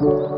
โ